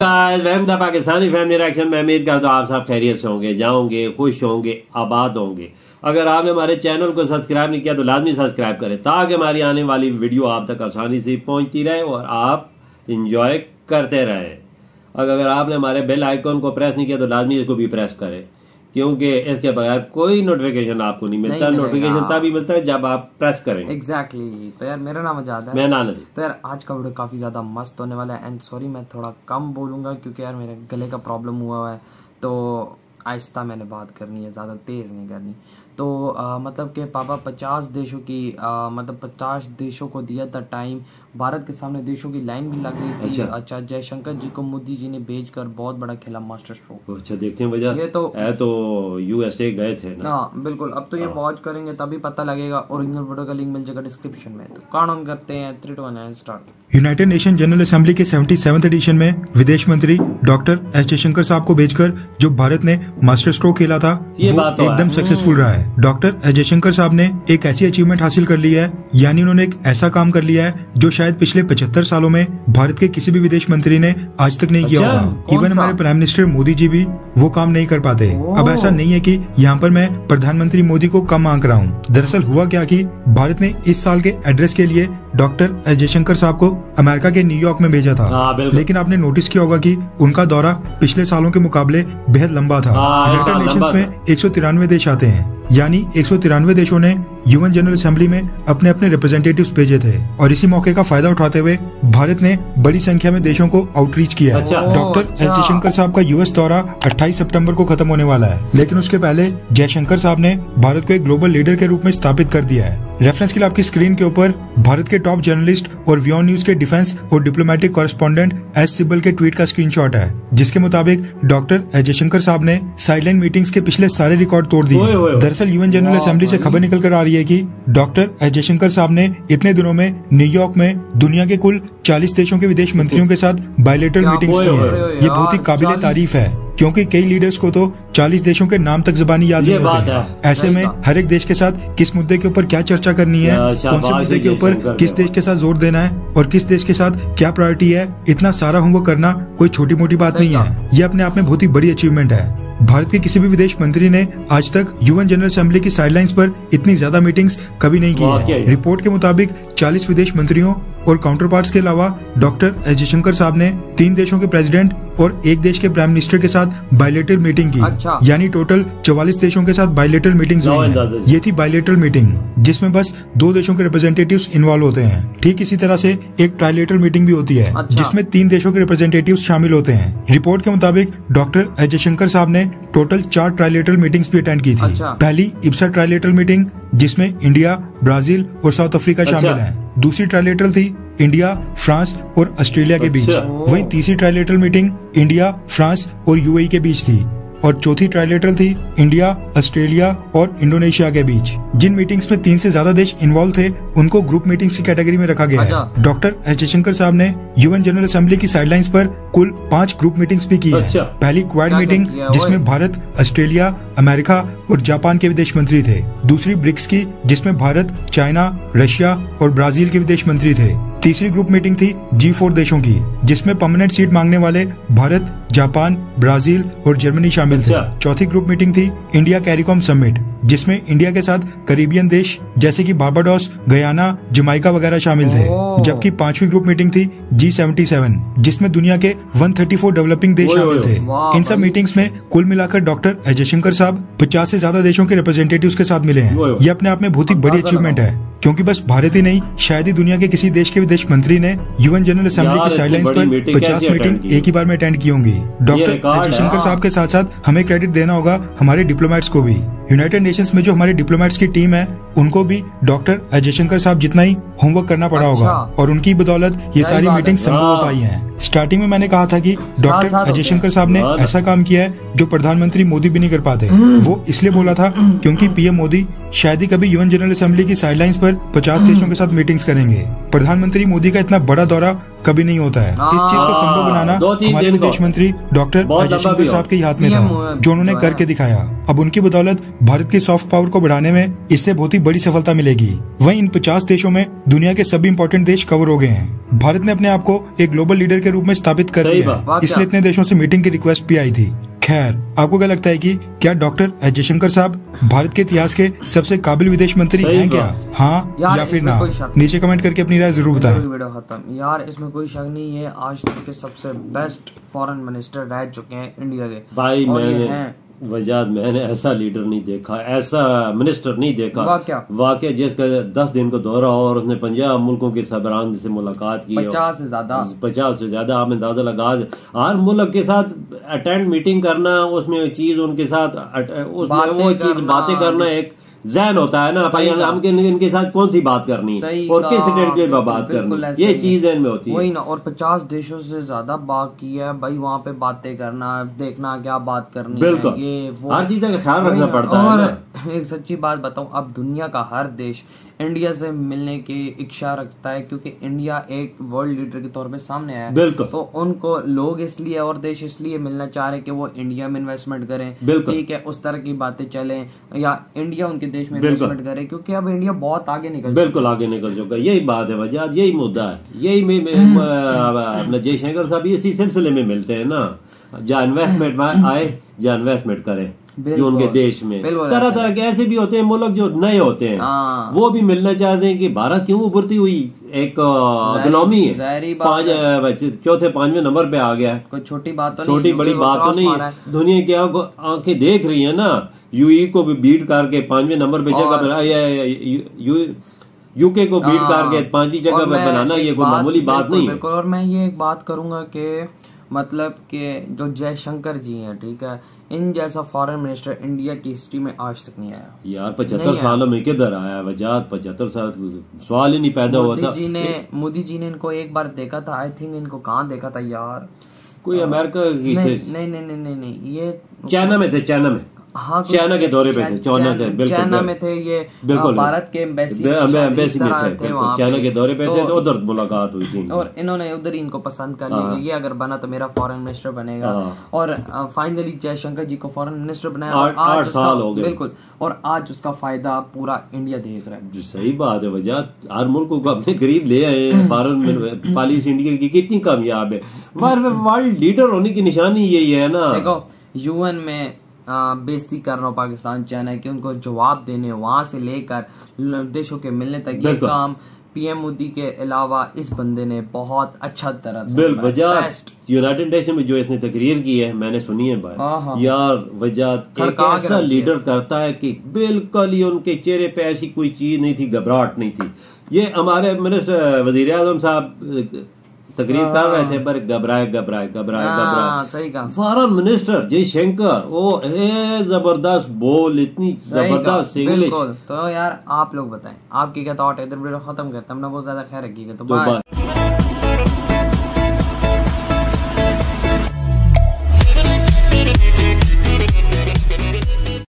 वहमदा Pakistani family reaction. में उम्मीद करता हूँ आप सब खैरियत से होंगे, जाओगे, खुश होंगे, आबाद होंगे। अगर आपने हमारे चैनल को सब्सक्राइब नहीं किया तो लाजमी सब्सक्राइब करें, ताकि हमारी आने वाली वीडियो आप तक आसानी से पहुँचती रहे और आप इंजॉय करते रहें। अगर आपने हमारे बेल आइकॉन को प्रेस नहीं किया तो लाजमी इसको भी प्रेस करें। क्योंकि इसके बगैर कोई नोटिफिकेशन आपको नहीं मिलता। नोटिफिकेशन। तभी मिलता है जब आप प्रेस करेंगे। Exactly exactly. तो यार मेरा नाम आज़ाद है। मैं नाना तो यार आज का वीडियो काफ़ी ज़्यादा मस्त होने वाला है। एंड सॉरी मैं थोड़ा कम बोलूँगा क्योंकि यार मेरे गले का प्रॉब्लम हुआ हुआ है। तो आहिस्ता मैंने बात करनी है ज़्यादा तेज़ नहीं करनी। तो आ, मतलब के पापा पचास देशों की आ, मतलब पचास देशों को दिया था टाइम भारत के सामने देशों की लाइन भी लग गई थी। अच्छा। अच्छा जयशंकर जी को मोदी जी ने भेजकर बहुत बड़ा खेला मास्टर स्ट्रोक अच्छा देखते हैं वजह। ये तो है तो यूएसए गए थे ना? हाँ बिल्कुल। अब तो ये वॉच करेंगे तभी पता लगेगा ओरिजिनल वीडियो का लिंक मिल जाएगा डिस्क्रिप्शन में। तो काउंट ऑन करते हैं three two one start United Nation General Assembly के 77वें एडिशन में विदेश मंत्री डॉक्टर एस जयशंकर साहब को भेजकर जो भारत ने मास्टर स्ट्रोक खेला था ये वो बात तो एकदम सक्सेसफुल रहा है। डॉक्टर एस जयशंकर साहब ने एक ऐसी अचीवमेंट हासिल कर ली है यानी उन्होंने एक ऐसा काम कर लिया है जो शायद पिछले 75 सालों में भारत के किसी भी विदेश मंत्री ने आज तक नहीं किया अच्छा, होगा। इवन हमारे प्राइम मिनिस्टर मोदी जी भी वो काम नहीं कर पाते। अब ऐसा नहीं है कि यहाँ पर मैं प्रधानमंत्री मोदी को कम आंक रहा हूँ। दरअसल हुआ क्या कि भारत ने इस साल के एड्रेस के लिए डॉक्टर एस जयशंकर साहब को अमेरिका के न्यूयॉर्क में भेजा था। हाँ, बिल्कुल। लेकिन आपने नोटिस किया होगा कि उनका दौरा पिछले सालों के मुकाबले बेहद लंबा था। हाँ, यूनाइटेड ऐसा नेशंस में एक सौ तिरानवे देश आते हैं। यानी एक सौ तिरानवे देशों ने यूएन जनरल असेंबली में अपने अपने रिप्रेजेंटेटिव्स भेजे थे और इसी मौके का फ़ायदा उठाते हुए भारत ने बड़ी संख्या में देशों को आउटरीच किया है। अच्छा। डॉक्टर एस अच्छा। जयशंकर साहब का यूएस दौरा 28 सितंबर को खत्म होने वाला है। लेकिन उसके पहले जयशंकर साहब ने भारत को एक ग्लोबल लीडर के रूप में स्थापित कर दिया है। रेफरेंस के लिए आपकी स्क्रीन के ऊपर भारत के टॉप जर्नलिस्ट और व्योन न्यूज़ के डिफेंस और डिप्लोमेटिक कॉरेस्पॉन्डेंट एस सिब्बल के ट्वीट का स्क्रीनशॉट है जिसके मुताबिक डॉक्टर एस जयशंकर साहब ने साइडलाइन मीटिंग्स के पिछले सारे रिकॉर्ड तोड़ दिए। दरअसल यूएन जनरल असेंबली से खबर निकल कर आ रही है कि डॉक्टर एस जयशंकर साहब ने इतने दिनों में न्यूयॉर्क में दुनिया के कुल 40 देशों के विदेश मंत्रियों के साथ बायोलेटरल क्या मीटिंग्स की है। ये बहुत ही काबिल तारीफ़ है क्योंकि कई लीडर्स को तो 40 देशों के नाम तक जबानी याद नहीं होते है। ऐसे में हर एक देश के साथ किस मुद्दे के ऊपर क्या चर्चा करनी है कौन से मुद्दे के ऊपर किस देश के साथ ज़ोर देना है और किस देश के साथ क्या प्रायोरिटी है इतना सारा होमवर्क करना कोई छोटी मोटी बात नहीं है। ये अपने आप में बहुत ही बड़ी अचीवमेंट है। भारत के किसी भी विदेश मंत्री ने आज तक यूएन जनरल असेंबली की साइडलाइंस पर इतनी ज़्यादा मीटिंग्स कभी नहीं की है। रिपोर्ट के मुताबिक 40 विदेश मंत्रियों और काउंटर पार्ट के अलावा डॉक्टर एस जयशंकर साहब ने तीन देशों के प्रेसिडेंट और एक देश के प्राइम मिनिस्टर के साथ बायोलेटरल मीटिंग की अच्छा। यानी टोटल 44 देशों के साथ बायोलेटरल मीटिंग हुई ये थी बायोलेटरल मीटिंग जिसमें बस दो देशों के रिप्रेजेंटेटिव इन्वॉल्व होते हैं ठीक इसी तरह से एक ट्राइलेटरल मीटिंग भी होती है अच्छा। जिसमें तीन देशों के रिप्रेजेंटेटिव शामिल होते हैं रिपोर्ट के मुताबिक डॉक्टर एस जयशंकर साहब ने टोटल चार ट्राइलेटरल मीटिंग्स भी अटेंड की थी अच्छा। पहली इब्सा ट्राइलेटरल मीटिंग जिसमें इंडिया ब्राज़ील और साउथ अफ्रीका। शामिल है दूसरी ट्राइलेटरल थी इंडिया फ्रांस और ऑस्ट्रेलिया के बीच। अच्छा। वहीं तीसरी ट्राइलेटरल मीटिंग इंडिया फ्रांस और यूएई के बीच थी। और चौथी ट्राइलेटरल थी इंडिया ऑस्ट्रेलिया और इंडोनेशिया के बीच। जिन मीटिंग्स में तीन से ज़्यादा देश इन्वॉल्व थे उनको ग्रुप मीटिंग्स की कैटेगरी में रखा गया अच्छा। है डॉक्टर एस जयशंकर साहब ने यूएन जनरल असेंबली की साइडलाइंस पर कुल पाँच ग्रुप मीटिंग्स भी की अच्छा। है पहली क्वाड मीटिंग जिसमें भारत ऑस्ट्रेलिया अमेरिका और जापान के विदेश मंत्री थे। दूसरी ब्रिक्स की जिसमें भारत चाइना रशिया और ब्राज़ील के विदेश मंत्री थे। तीसरी ग्रुप मीटिंग थी जी फोर देशों की जिसमें परमानेंट सीट मांगने वाले भारत जापान ब्राज़ील और जर्मनी शामिल थे। अच्छा। चौथी ग्रुप मीटिंग थी इंडिया कैरिकॉम समिट जिसमें इंडिया के साथ करीबियन देश जैसे कि बारबाडोस गयाना जमाइका वगैरह शामिल थे। जबकि पांचवी ग्रुप मीटिंग थी जी सेवेंटी सेवन जिसमें दुनिया के 134 डेवलपिंग देश शामिल थे। इन सब। मीटिंग्स में कुल मिलाकर डॉक्टर एस जयशंकर साहब पचास से ज़्यादा देशों के रिप्रेजेंटेटिव्स के साथ मिले हैं। ये अपने आप में बहुत ही बड़ी अचीवमेंट है। क्योंकि बस भारत ही नहीं शायद ही दुनिया के किसी देश के विदेश मंत्री ने यूएन जनरल असेंबली की साइड साइडलाइंस आरोप पर पचास मीटिंग एक ही बार में अटेंड की होंगी। डॉक्टर। जयशंकर साहब के साथ साथ हमें क्रेडिट देना होगा हमारे डिप्लोमेट्स को भी। यूनाइटेड नेशंस में जो हमारे डिप्लोमेट्स की टीम है उनको भी डॉक्टर अजय शंकर साहब जितना ही होमवर्क करना पड़ा होगा। अच्छा। और उनकी बदौलत ये सारी मीटिंग संभव हो पाई है। स्टार्टिंग में मैंने कहा था कि डॉक्टर अजय शंकर साहब ने हाँ। ऐसा काम किया है जो प्रधानमंत्री मोदी भी नहीं कर पाते। वो इसलिए बोला था क्योंकि पीएम मोदी शायद ही कभी यूएन जनरल असेंबली की साइडलाइंस पर 50 देशों के साथ मीटिंग्स करेंगे। प्रधानमंत्री मोदी का इतना बड़ा दौरा कभी नहीं होता है। इस चीज़ को संभव बनाना हमारे विदेश मंत्री डॉक्टर बहुत अजय शंकर साहब के हाथ में था जो उन्होंने करके दिखाया। अब उनकी बदौलत भारत की सॉफ्ट पावर को बढ़ाने में इससे बहुत ही बड़ी सफलता मिलेगी। वहीं इन पचास देशों में दुनिया के सभी इम्पोर्टेंट देश कवर हो गए हैं। भारत ने अपने आप को एक ग्लोबल लीडर के रूप में स्थापित कर लिया दिया है इसलिए इतने देशों ऐसी मीटिंग की रिक्वेस्ट भी आई थी। खैर आपको क्या लगता है कि क्या डॉक्टर एस जयशंकर साहब भारत के इतिहास के सबसे काबिल विदेश मंत्री हैं क्या? हाँ यार, या फिर ना? नीचे कमेंट करके अपनी राय ज़रूर बताएँ। वीडियो खत्म। यार इसमें कोई शक नहीं है आज तक के सबसे बेस्ट फॉरेन मिनिस्टर रह चुके हैं इंडिया के। भाई और ये हैं वजाद मैंने ऐसा लीडर नहीं देखा ऐसा मिनिस्टर नहीं देखा। वाकया। वाकया जिसका दस दिन को दौरा हो और उसने पंजाब मुल्कों के सबरान से मुलाकात की पचास से ज़्यादा। पचास से ज़्यादा आप अंदाज़ा लगा। हर मुल्क के साथ अटेंड मीटिंग करना उसमें चीज़ उनके साथ उसमें वो चीज़ बातें करना एक जहन होता है ना भाई हम इनके साथ कौन सी बात करनी? है और किस डेट पे बात करनी? ये चीज़ जहन में होती है। वही ना और पचास देशों से ज़्यादा बात की है भाई वहाँ पे बातें करना देखना क्या बात करनी बिल्कुल। ये हर चीज़ का ख्याल रखना पड़ता है और एक सच्ची बात बताऊँ अब दुनिया का हर देश इंडिया से मिलने की इच्छा रखता है क्योंकि इंडिया एक वर्ल्ड लीडर के तौर पे सामने आया बिल्कुल। तो उनको लोग इसलिए और देश इसलिए मिलना चाह रहे कि वो इंडिया में इन्वेस्टमेंट करें। बिल्कुल। ठीक है उस तरह की बातें चले या इंडिया उनके देश में इन्वेस्टमेंट करे क्योंकि अब इंडिया बहुत आगे निकल बिल्कुल आगे निकल चुका है। यही बात है वजह यही मुद्दा है। यही में, में अपना जयशंकर साहब इसी सिलसिले में मिलते हैं ना। जहाँ इन्वेस्टमेंट आए जहाँ इन्वेस्टमेंट करें। जो। उनके देश में। तरह तरह के ऐसे भी होते हैं मुल्क जो नए होते हैं। हाँ। वो भी मिलना चाहते हैं कि भारत क्यों उभरती हुई? एक इकोनॉमी है। पाँच चौथे पाँचवें नंबर पे आ गया। है कोई छोटी बात तो छोटी बड़ी बात तो नहीं है। दुनिया की आंख- देख रही है ना? यूई को भी बीट करके पाँचवें नंबर पे जगह यूके को बीट हाँ। करके पांचवी जगह पे बनाना ये कोई मामूली बात नहीं बिल्कुल और मैं ये एक बात करूँगा कि मतलब कि जो जयशंकर जी हैं ठीक है इन जैसा फॉरेन मिनिस्टर इंडिया की हिस्ट्री में आज तक नहीं आया। यार पचहत्तर सालों में किधर आया वजात? पचहत्तर साल सवाल ही नहीं पैदा हुआ था। जी ने मोदी जी ने इनको एक बार देखा था आई थिंक इनको कहाँ देखा था यार? कोई अमेरिका की नहीं नहीं नहीं नहीं नहीं नहीं ये चाइना में थे चाइना में। हाँ चाइना के दौरे पे थे चाइना के बिल्कुल चाइना में थे ये बिल्कुल। भारत के एम्बेसी में एम्बेसी में थे चाइना के दौरे पे थे तो- तो उधर मुलाकात हुई थी और इन्होंने उधर ही इनको पसंद कर हाँ। लिया ये अगर बना तो मेरा फॉरेन मिनिस्टर बनेगा। हाँ। और फाइनली जयशंकर जी को फॉरेन मिनिस्टर बनाया आठ- साल हो गए। बिल्कुल। और आज उसका फ़ायदा पूरा इंडिया देख रहा है। सही बात है वजह हर मुल्क को अपने गरीब ले आए हैं। फॉरन पॉलिसी इंडिया की कितनी कामयाब है। वर्ल्ड लीडर होने की निशानी यही है ना। देखो यूएन में करना हो पाकिस्तान चाइना की उनको जवाब देने वहाँ से लेकर देशों के मिलने तक ये काम पीएम मोदी के अलावा इस बंदे ने बहुत अच्छा तरह यूनाइटेड नेशन में जो इसने तकरीर की है मैंने सुनी है हाँ, हाँ। यार वजह ऐसा लीडर करता है कि बिल्कुल ही उनके चेहरे पे ऐसी कोई चीज़ नहीं थी घबराहट नहीं थी। ये हमारे मिनिस्टर वज़ीर आज़म साहब तकरीर कर रहे थे पर घबराए घबराए घबराए हाँ, घबराए। सही कहा। जय मिनिस्टर जयशंकर वो ए ज़बरदस्त बोल इतनी ज़बरदस्त इंग्लिश तो यार आप लोग बताएँ आपकी क्या थॉट है? इधर वीडियो खत्म करते हैं हमने बहुत ज़्यादा खैर रखी है। तो तो बाय बात